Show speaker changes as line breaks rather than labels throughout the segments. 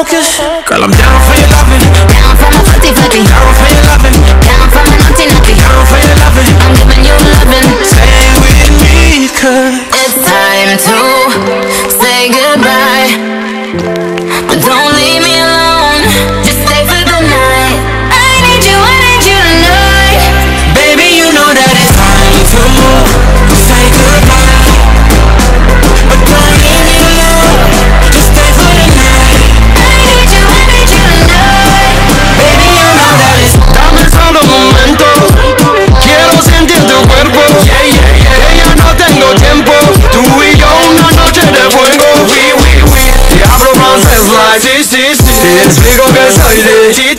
focus. Girl, I'm down for your loving. explico que soy de ti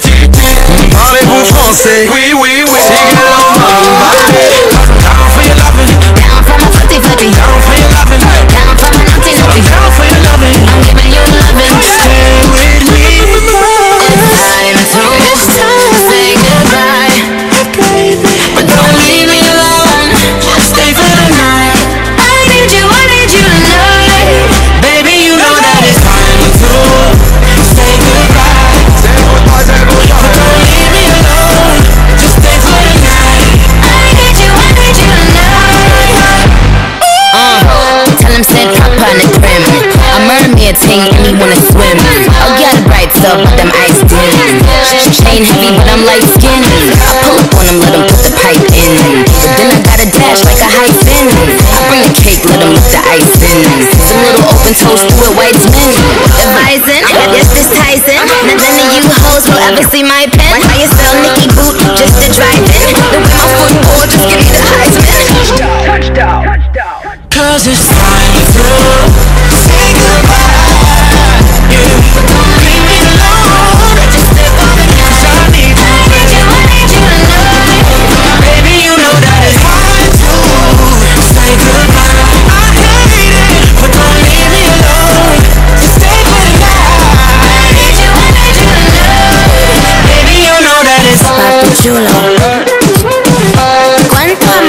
ice up, but them ice thin. Chain heavy, but I'm light skinned. Pull up on them, let them put the pipe in. Then I got a dash like a hyphen. Bring the cake, let them put the ice in. Some little open toast to a white men. The bison, yes, this Tyson. Now none of you hoes will ever see my pen. Buy spell Nikki boot just to drive in. The way my foot forward, just give me the Heisman. Touchdown, touchdown, touchdown.
Cause it's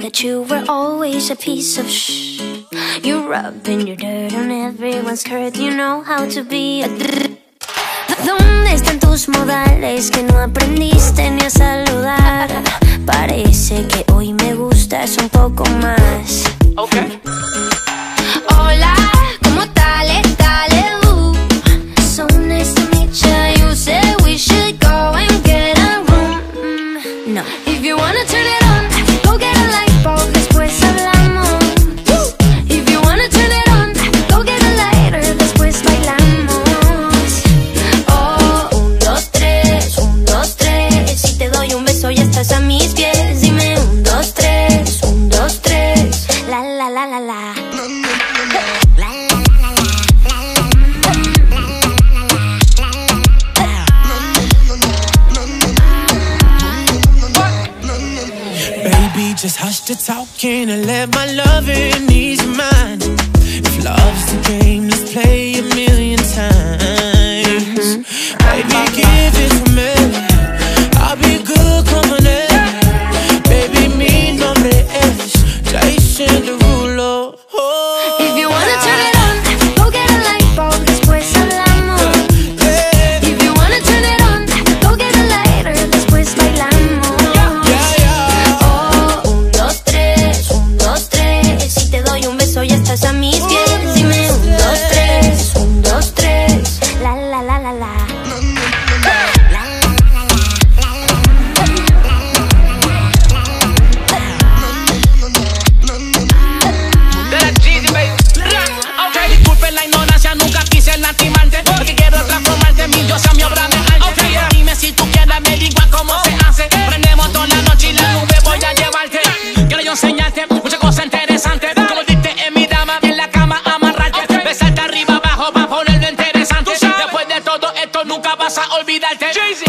that
you were always a piece of shh. You're rubbing your dirt on everyone's skirt. You know how to be a ¿Dónde están tus modales que no aprendiste ni a saludar? Parece que hoy me gustas un poco más.
Okay.
Hola. to
talking and let my love in ease of mind. If love's the game, let's play a million times. Mm-hmm. Baby, give it to me. olvídate. Jay-Z.